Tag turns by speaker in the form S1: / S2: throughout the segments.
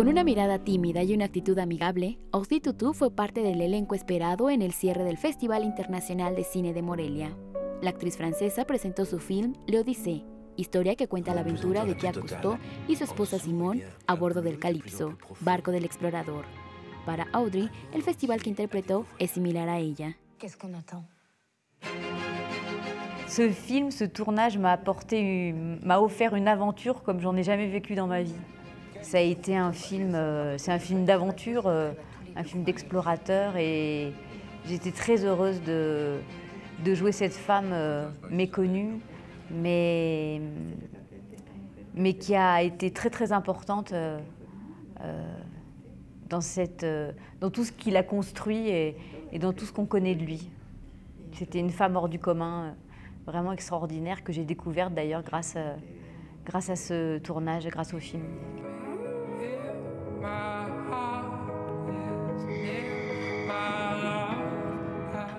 S1: Con una mirada tímida y una actitud amigable, Audrey Tutu fue parte del elenco esperado en el cierre del Festival Internacional de Cine de Morelia. La actriz francesa presentó su film Le Odyssée, historia que cuenta la aventura de Jacques Cousteau y su esposa Simone a bordo del Calypso, barco del explorador. Para Audrey, el festival que interpretó es similar a ella.
S2: Qu'est-ce qu'on attend
S3: Ce film, ce tournage m'a apporté, m'a offert une aventure comme j'en ai jamais vécu dans ma vie. Ça a été un film, euh, c'est un film d'aventure, euh, un film d'explorateur et j'étais très heureuse de, jouer cette femme euh, méconnue, mais, mais qui a été très très importante dans, tout ce qu'il a construit et, dans tout ce qu'on connaît de lui. C'était une femme hors du commun, vraiment extraordinaire, que j'ai découverte d'ailleurs grâce, grâce à ce tournage, grâce au film.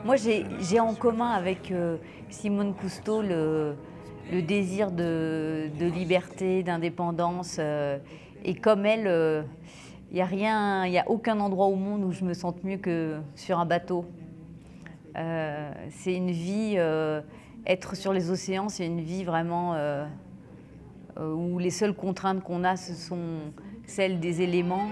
S3: Moi, j'ai en commun avec euh, Simone Cousteau le, désir de, de liberté, d'indépendance. Euh, et comme elle, il euh, n'y a rien, il a aucun endroit au monde où je me sente mieux que sur un bateau. c'est une vie, être sur les océans, c'est une vie vraiment où les seules contraintes qu'on a, ce sont celles des éléments.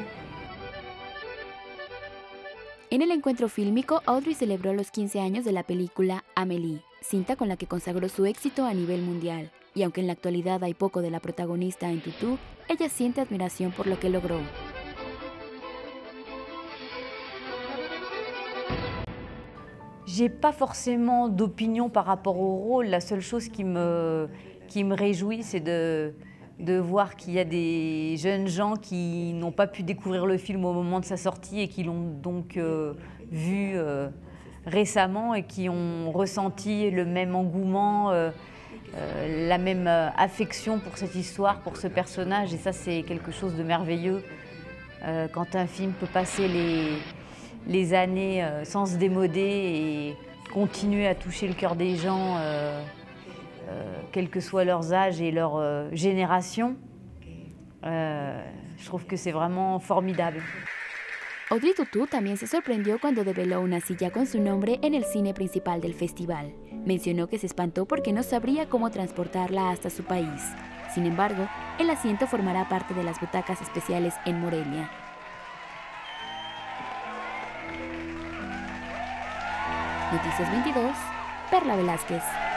S1: En el encuentro fílmico, Audrey celebró los 15 años de la película Amélie, cinta con la que consagró su éxito a nivel mundial. Y aunque en la actualidad hay poco de la protagonista en Tutu, ella siente admiración por lo que logró.
S3: J'ai pas forcément d'opinion par rapport au rôle. La seule chose qui me, qui me réjouit, c'est de, de voir qu'il y a des jeunes gens qui n'ont pas pu découvrir le film au moment de sa sortie et qui l'ont donc euh, vu euh, récemment et qui ont ressenti le même engouement, euh, la même affection pour cette histoire, pour ce personnage. Et ça, c'est quelque chose de merveilleux quand un film peut passer les, les années sans se démoder et continuer à toucher le cœur des gens. Euh, quel que soit leurs âges et leur euh, génération. Euh, je trouve que c'est vraiment formidable.
S1: Audrey Tutu también se sorprendió cuando develó una silla con su nombre en el cine principal del festival. Mencionó que se espantó porque no sabría cómo transportarla hasta su país. Sin embargo, el asiento formará parte de las butacas especiales en Morelia. Noticias 22, Perla Velázquez.